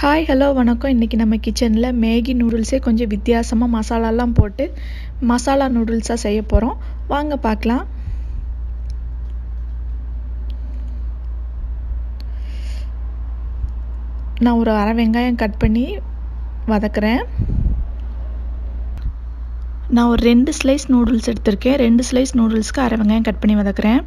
Hi hello வணக்கம். இன்றைக்கி நம்ம கிச்சனில் மேகி நூடுல்ஸே கொஞ்சம் வித்தியாசமாக மசாலாலாம் போட்டு மசாலா நூடுல்ஸாக செய்ய போகிறோம் வாங்க பார்க்கலாம். நான் ஒரு அரை வெங்காயம் கட் பண்ணி வதக்குறேன். நான் ஒரு ரெண்டு ஸ்லைஸ் நூடுல்ஸ் எடுத்திருக்கேன். ரெண்டு ஸ்லைஸ் நூடுல்ஸ்க்கு அரை வெங்காயம் கட் பண்ணி வதக்குறேன்.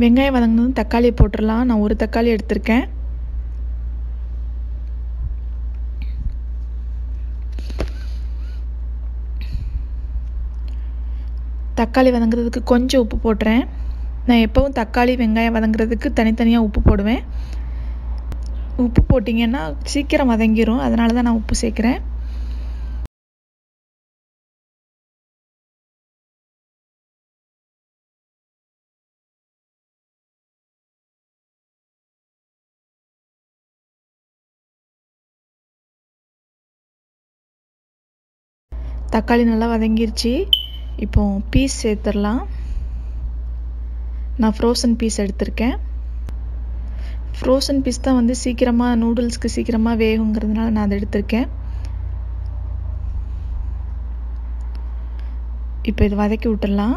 வெங்காயம் வதங்கினதும் தக்காளி போட்டுடலாம். நான் ஒரு தக்காளி எடுத்திருக்கேன். தக்காளி வதங்குறதுக்கு கொஞ்சம் உப்பு போட்டுறேன். நான் எப்போவும் தக்காளி வெங்காயம் வதங்குறதுக்கு தனித்தனியாக உப்பு போடுவேன். உப்பு போட்டிங்கன்னா சீக்கிரம் வதங்கிடும் அதனால தான் நான் உப்பு சேர்க்குறேன். தக்காளி நல்லா வதங்கிருச்சு. இப்போ பீஸ் சேர்த்துடலாம். நான் ஃப்ரோசன் பீஸ் எடுத்திருக்கேன். ஃப்ரோசன் பீஸ் தான் வந்து சீக்கிரமாக நூடுல்ஸ்க்கு சீக்கிரமாக வேகுங்கிறதுனால நான் அதை எடுத்திருக்கேன். இப்போ இது வதக்கி விட்டுடலாம்.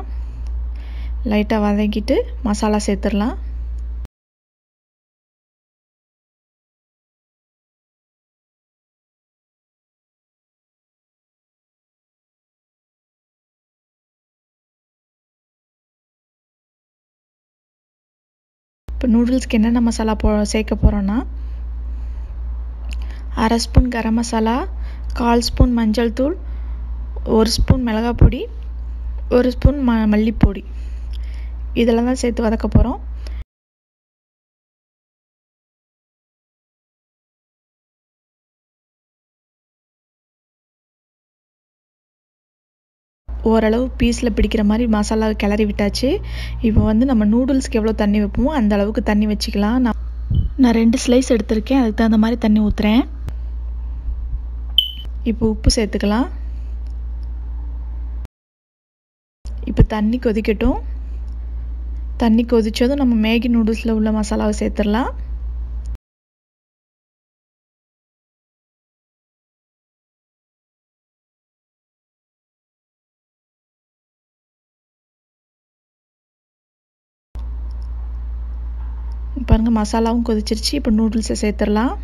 லைட்டாக வதக்கிட்டு மசாலா சேர்த்துடலாம். இப்போ நூடுல்ஸ்க்கு என்னென்ன மசாலா போ சேர்க்க போகிறோன்னா அரை ஸ்பூன் கரம் மசாலா கால் ஸ்பூன் மஞ்சள் தூள் ஒரு ஸ்பூன் மிளகாய் பொடி ஒரு ஸ்பூன் ம மல்லிப்பொடி. இதெல்லாம் தான் சேர்த்து வதக்க போகிறோம் ஓரளவு பீஸில் பிடிக்கிற மாதிரி மசாலா கிளறி விட்டாச்சு. இப்போ வந்து நம்ம நூடுல்ஸ்க்கு எவ்வளோ தண்ணி வைப்போமோ அந்த அளவுக்கு தண்ணி வச்சுக்கலாம். நான் நான் ரெண்டு ஸ்லைஸ் எடுத்திருக்கேன். அதுக்கு தகுந்த மாதிரி தண்ணி ஊற்றுறேன் இப்போ உப்பு சேர்த்துக்கலாம். இப்போ தண்ணி கொதிக்கட்டும். தண்ணி கொதித்ததும் நம்ம மேகி நூடுல்ஸில் உள்ள மசாலாவை சேர்த்துடலாம். பாருங்கள் மசாலாவும் கொதிச்சிருச்சு. இப்போ நூடுல்ஸை சேர்த்துடலாம்.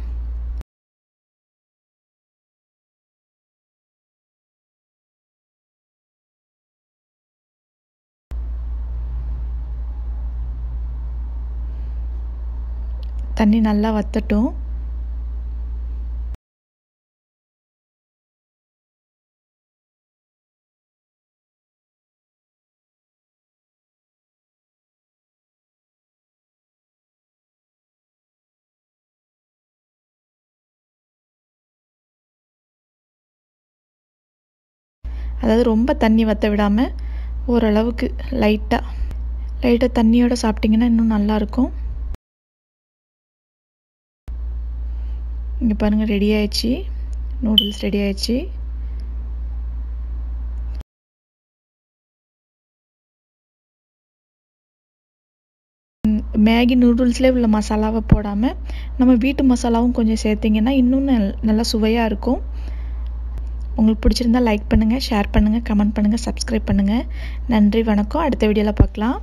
தண்ணி நல்லா வத்தட்டும். அதாவது ரொம்ப தண்ணி வற்ற விடாமல் ஓரளவுக்கு லைட்டாக லைட்டாக தண்ணியோடு சாப்பிட்டிங்கன்னா இன்னும் நல்லாயிருக்கும். இங்கே பாருங்கள் ரெடி ஆயிடுச்சு. நூடுல்ஸ் ரெடி ஆயிடுச்சு. மேகி நூடுல்ஸ்லேயே உள்ள மசாலாவை போடாமல் நம்ம வீட்டு மசாலாவும் கொஞ்சம் சேர்த்திங்கன்னா இன்னும் நல்லா சுவையாக இருக்கும். உங்களுக்கு பிடிச்சிருந்தா லைக் பண்ணுங்கள் ஷேர் பண்ணுங்கள் கமெண்ட் பண்ணுங்கள் சப்ஸ்கிரைப் பண்ணுங்கள் நன்றி வணக்கம். அடுத்த வீடியோவில் பார்க்கலாம்.